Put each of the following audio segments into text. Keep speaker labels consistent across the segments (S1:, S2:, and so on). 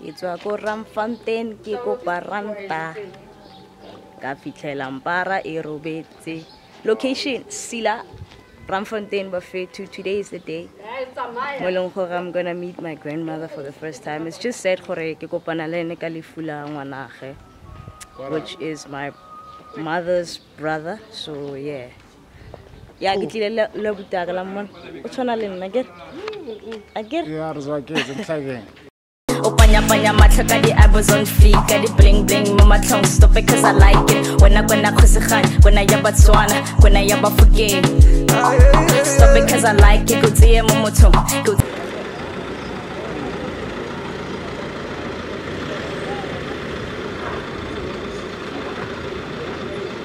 S1: ke tswa ko ramfontain ke kopa ranta ka fitlhela mpara e robetse location sila ramfontain bafetu today is the day mo e leng gore i'm gonna meet my grandmother for the first time it's just said gore ke kopana le ene ka lefu la ngwanage which is my mother's brother so yeah ya ke tlile le- le butaka la mmona o tshwana le nna kere a kere
S2: ya re zwa ketse motlhakeng
S1: O panya panya matlho ka di eyebrows on fleek Ka di bling bling mo matlhong stop it cause I like it Wena kwena kgosigane, kwena ya Botswana, kwena ya Bafokeng Stop it cause I like it, go tseye mo mothong Go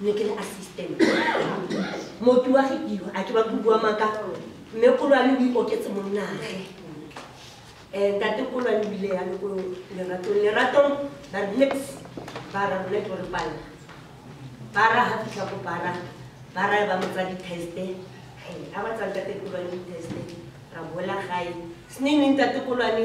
S3: ne ke le assistant mopi wa gediwa a ke ba bua maka mme kolwane o ikoketse monnage um tate kolwane o ile yalo ko leratong leratong ba re nix ba ra rona ke gore pala ba ra ga fitlha ko bara ba raya ba motsa di-teste a ba tsang tate kolwane di-teste ra bola gae seneneng tate kolwane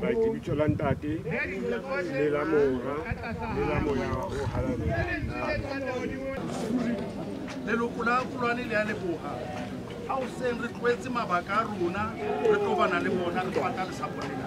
S4: baikebitso la ntate le la mora le la moya o halale
S2: leloko la kulwane le a leboga ga o seng re tlwaetse mabaka a rona re tobana le bona re
S5: fata le
S6: sapolela